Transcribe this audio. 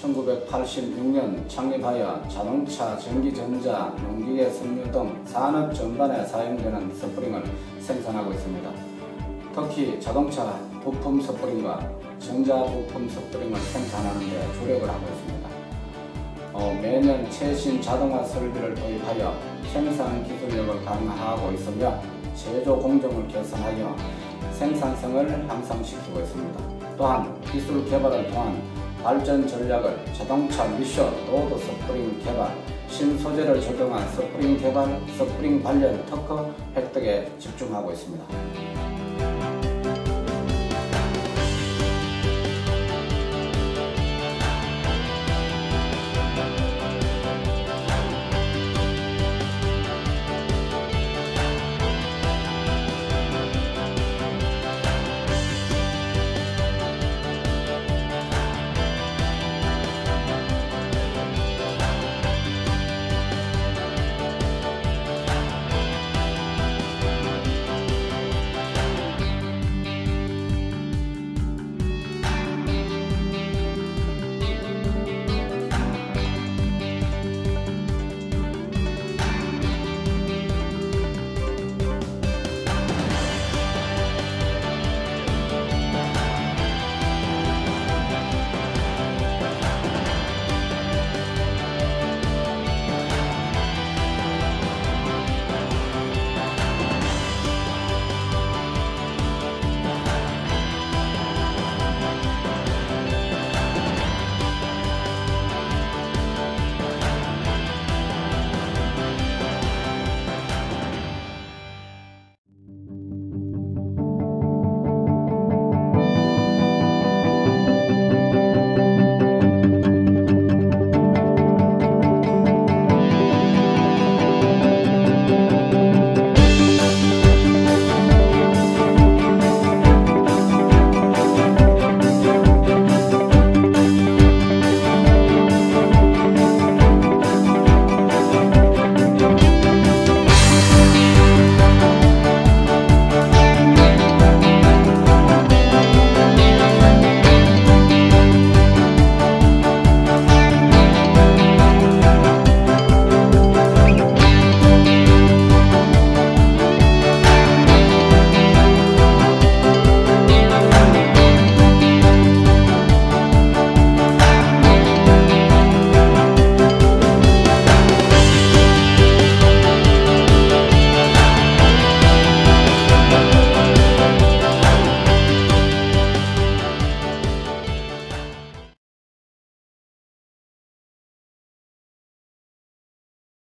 1986년 창립하여 자동차, 전기전자, 농기계, 석유 등 산업 전반에 사용되는 스프링을 생산하고 있습니다. 특히 자동차 부품 스프링과 전자 부품 스프링을 생산하는 데 주력을 하고 있습니다. 어, 매년 최신 자동화 설비를 도입하여 생산 기술력을 강화하고 있으며 제조 공정을 개선하여 생산성을 향상시키고 있습니다. 또한 기술 개발을 통한 발전 전략을 자동차 미션 로드 스프링 개발, 신소재를 적용한 스프링 개발, 스프링 관련 특허 획득에 집중하고 있습니다.